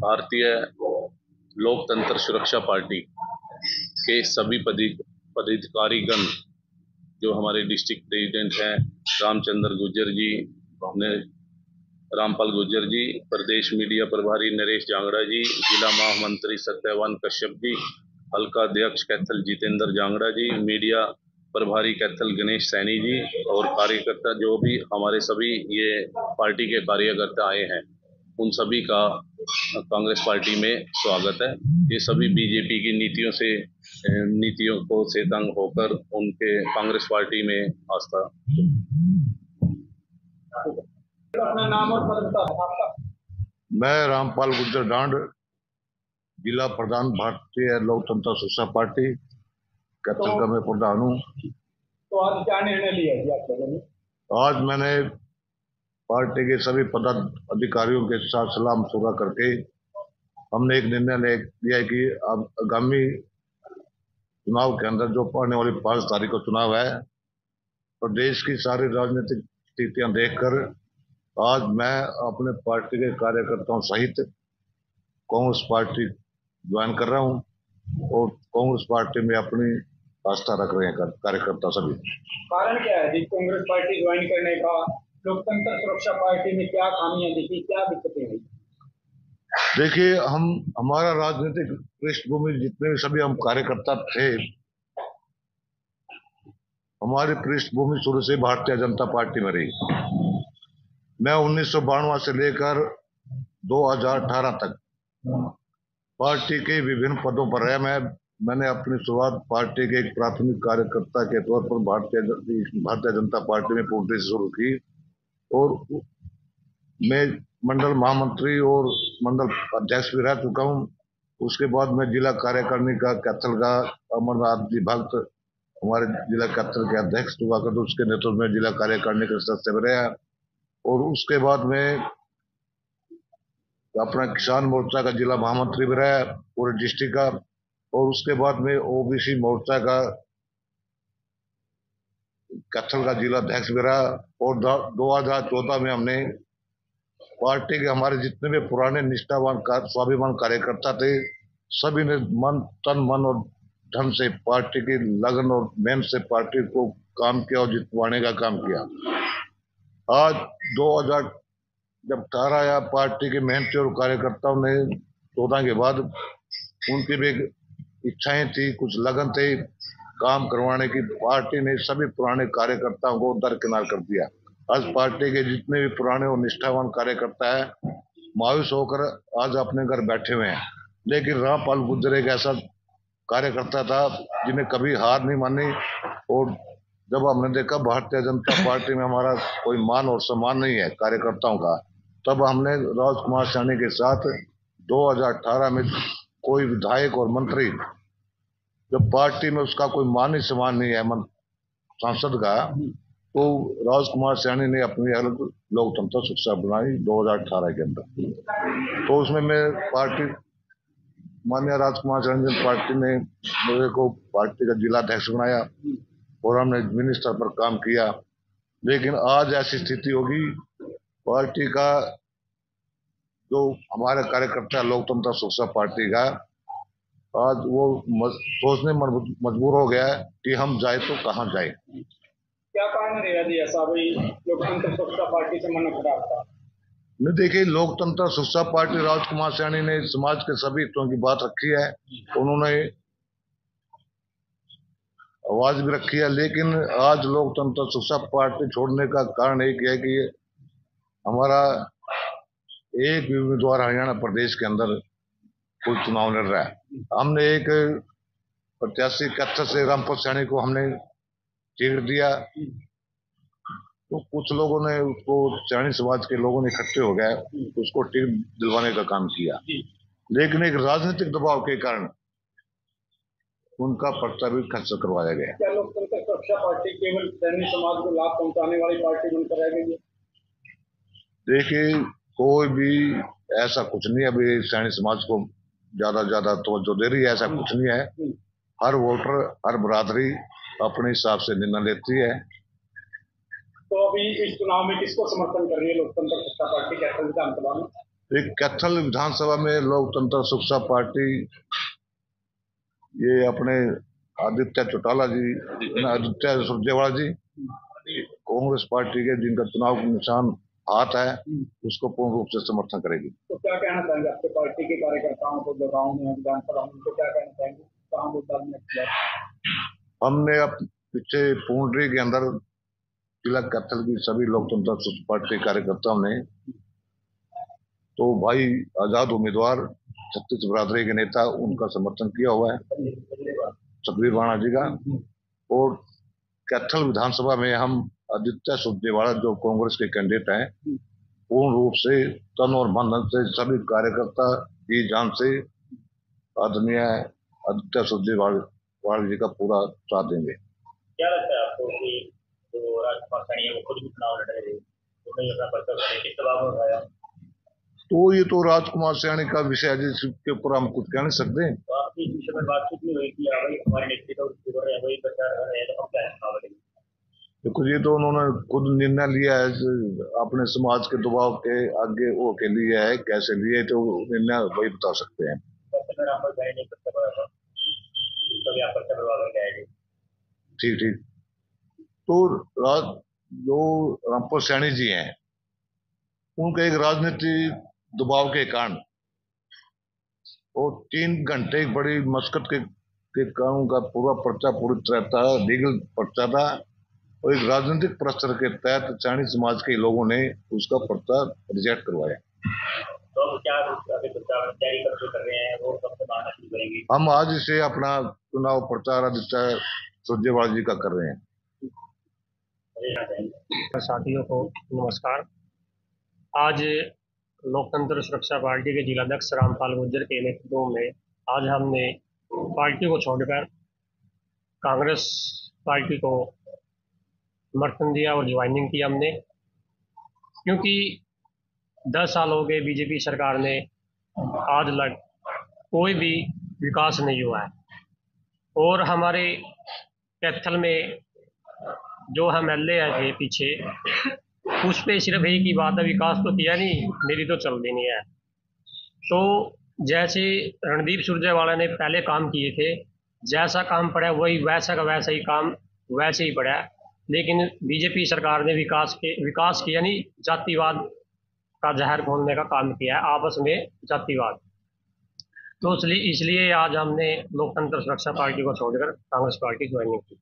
भारतीय लोकतंत्र सुरक्षा पार्टी के सभी पदी, पदाधिकारीगण जो हमारे डिस्ट्रिक्ट प्रेसिडेंट हैं, रामचंद्र गुज्जर जी ने रामपाल गुज्जर जी, प्रदेश मीडिया प्रभारी नरेश जांगड़ा जी, जिला महामंत्री सत्यवान कश्यप जी, हल्का अध्यक्ष कैथल जितेंद्र जांगड़ा जी, मीडिया प्रभारी कैथल गणेश सैनी जी और कार्यकर्ता जो भी हमारे सभी ये पार्टी के कार्यकर्ता आए हैं, उन सभी का कांग्रेस पार्टी में स्वागत है। ये सभी बीजेपी की नीतियों से नीतियों को से तंग होकर उनके कांग्रेस पार्टी में आस्था। अपना नाम और मैं रामपाल गुज्जर डांड जिला प्रधान भारतीय लोकतंत्र सुरक्षा पार्टी कैथल का मैं प्रधान हूँ। तो आज क्या निर्णय लिया जी आप लोगों ने? आज मैंने पार्टी के सभी पदाधिकारियों के साथ सलाह मशुरा करके हमने एक निर्णय लिया है कि अब आगामी चुनाव के अंदर जो पड़ने वाली पाँच तारीख को चुनाव है, प्रदेश की सारी राजनीतिक स्थितियाँ देखकर आज मैं अपने पार्टी के कार्यकर्ताओं सहित कांग्रेस पार्टी ज्वाइन कर रहा हूँ और कांग्रेस पार्टी में अपनी आस्था रख रहे हैं कार्यकर्ता सभी। कारण क्या है? कांग्रेस पार्टी ज्वाइन करने का लोकतंत्र सुरक्षा पार्टी में क्या खामियाँ दिखी, क्या दिक्कतें हुई? देखिए, हम, हमारा राजनीतिक पृष्ठभूमि जितने भी सभी हम कार्यकर्ता थे, हमारी पृष्ठभूमि शुरू से भारतीय जनता पार्टी में रही। मैं उन्नीस से लेकर 2018 तक पार्टी के विभिन्न पदों पर रहा। मैं, मैंने अपनी शुरुआत पार्टी के एक प्राथमिक कार्यकर्ता के तौर पर भारतीय भारतीय जनता पार्टी में पूर्ति शुरू की। और मैं मंडल महामंत्री और मंडल अध्यक्ष भी रह चुका हूँ। उसके बाद मैं जिला कार्यकारिणी का कैथल का अमरनाथ जी भक्त, हमारे जिला कैथल के अध्यक्ष हुआ कर उसके नेतृत्व में जिला कार्यकारिणी के सदस्य रहा और उसके बाद में अपना किसान मोर्चा का जिला महामंत्री भी रहा पूरे डिस्ट्रिक्ट का। और उसके बाद में ओबीसी मोर्चा का कैथल का जिला अध्यक्ष रहा और दो हज़ार चौदह में हमने पार्टी के हमारे जितने भी पुराने निष्ठावान स्वाभिमान कार्यकर्ता थे, सभी ने मन, तन, मन और धन से पार्टी की लगन और मेहनत से पार्टी को काम किया और जितवाने का काम किया। आज 2000 जब अठारह या पार्टी के मेहनती और कार्यकर्ताओं ने चौदह के बाद उनकी भी इच्छाएँ थी, कुछ लगन थे काम करवाने की पार्टी ने सभी पुराने कार्यकर्ताओं को दरकिनार कर दिया। आज पार्टी के जितने भी पुराने और निष्ठावान कार्यकर्ता है, मायूस होकर आज अपने घर बैठे हुए हैं। लेकिन रामपाल गुजर एक ऐसा कार्यकर्ता था जिन्हें कभी हार नहीं मानी और जब हमने देखा भारतीय जनता पार्टी में हमारा कोई मान और सम्मान नहीं है कार्यकर्ताओं का, तब हमने राजकुमार सैनी के साथ 2018 में कोई विधायक और मंत्री जब पार्टी में उसका कोई मान ही समान नहीं है मन सांसद का तो राजकुमार सैनी ने अपनी अलग लोकतंत्र शिक्षा बनाई 2018 के अंदर। तो उसमें मैं पार्टी मान्य राजकुमार सैनी पार्टी ने मेरे को पार्टी का जिला अध्यक्ष बनाया और हमने जमीनी स्तर पर काम किया। लेकिन आज ऐसी स्थिति होगी, पार्टी का जो हमारे कार्यकर्ता लोकतंत्र शिक्षा पार्टी का आज वो सोचने मजबूर हो गया है कि हम जाए तो कहाँ जाए। क्या कारण रहेगा जी ऐसा भाई लोकतंत्र सुरक्षा पार्टी से मन खराब नहीं देखिए लोकतंत्र सुरक्षा पार्टी राजकुमार सैनी ने समाज के सभी हितों की बात रखी है। उन्होंने आवाज़ भी रखी है लेकिन आज लोकतंत्र सुरक्षा पार्टी छोड़ने का कारण एक है कि हमारा एक उम्मीदवार हरियाणा प्रदेश के अंदर कोई चुनाव लड़ रहा है। हमने एक प्रत्याशी कत्थर से रामपुर सैनी को हमने टिकट दिया। तो कुछ लोगों ने उसको सैनी समाज के लोगों ने इकट्ठे हो गए उसको टिकट दिलवाने का काम किया। लेकिन एक राजनीतिक दबाव के कारण उनका पर्चा भी खर्च करवाया गया। क्या लोकतंत्र सुरक्षा पार्टी केवल सैनी समाज को लाभ पहुँचाने वाली पार्टी बनकर रह गई देखिए कोई भी ऐसा कुछ नहीं अभी सैनी समाज को ज़्यादा ज़्यादा तवज्जो दे रही है ऐसा कुछ नहीं है। हर वोटर हर बरादरी अपने हिसाब से निर्णय लेती है। तो अभी इस चुनाव में किसको समर्थन कर रही है लोकतंत्र सत्ता पार्टी कैसे विधानसभा में? कैथल विधानसभा में लोकतंत्र सुरक्षा पार्टी ये अपने आदित्य चौटाला जी आदित्य सुरजेवाला जी कांग्रेस पार्टी के जिनका चुनाव निशान हाथ है उसको पूर्ण रूप से समर्थन करेगी। तो क्या कहना चाहेंगे आपके पार्टी के कार्यकर्ताओं को जो गाँव में विधानसभा में उनको क्या कहना चाहेंगे? हमने अब पीछे पूंडरी के अंदर जिला कैथल की सभी लोकतंत्र पार्टी कार्यकर्ताओं ने तो भाई आज़ाद उम्मीदवार छत्तीस बरादरी के नेता उनका समर्थन किया हुआ है। सतवीर राणा जी का। और कैथल विधानसभा में हम आदित्य सुरजेवाला जो कांग्रेस के कैंडिडेट हैं पूर्ण रूप से तन और मन से सभी कार्यकर्ता जी जान से आदरणीय आदित्य सुरजेवाला जी का पूरा साथ देंगे। क्या लगता है आपको कि जो राजकुमार सैनी है वो खुद भी चुनाव लड़ रहे उन्होंने अपना पर्चा किस दबाव में उठाया तो ये तो राजकुमार सैनी का विषय है जिसके ऊपर हम कुछ कह नहीं सकते। तो आपकी इस विषय में बातचीत नहीं हुई कि हाँ हमारे नेतृत्व देखो ये तो उन्होंने खुद निर्णय लिया है अपने समाज के दबाव के आगे वो के लिए है, कैसे लिए तो निर्णय वही बता सकते हैं। ठीक ठीक। तो राज, जो रामपुर सैनी जी हैं, उनका एक राजनीतिक दबाव के कारण और तीन घंटे बड़ी मस्कत के के कारण का पूरा पर्चा पूरी तरह था लीगल पर्चा था। और एक राजनीतिक प्रस्तर के तहत सैनी समाज के लोगों ने उसका पर्चा रिजेक्ट करवाया। तो अब क्या अभी प्रचार में तैयारी कर कर रहे हैं? वो कब से मारना शुरू करेंगे? हम आज से अपना चुनाव प्रचार आदित्य सुरजेवाला जी का कर रहे हैं। साथियों को नमस्कार। आज लोकतंत्र सुरक्षा पार्टी के जिलाध्यक्ष रामपाल गुर्जर के नेतृत्व में आज हमने पार्टी को छोड़कर कांग्रेस पार्टी को समर्थन दिया और ज्वाइनिंग की हमने। क्योंकि दस साल हो गए बीजेपी सरकार ने आज लग कोई भी विकास नहीं हुआ है। और हमारे कैथल में जो हम एल ए थे पीछे, उस पर सिर्फ़ एक ही बात है, विकास तो किया नहीं, मेरी तो चल देनी है। तो जैसे रणदीप सुरजेवाला ने पहले काम किए थे, जैसा काम पड़ा वही वैसा का वैसा ही काम, वैसे ही पड़ा लेकिन बीजेपी सरकार ने विकास के, विकास की यानी जातिवाद का जहर खोलने का काम किया है, आपस में जातिवाद। तो इसलिए इसलिए आज हमने लोकतंत्र सुरक्षा पार्टी को छोड़कर कांग्रेस पार्टी ज्वाइनिंग की।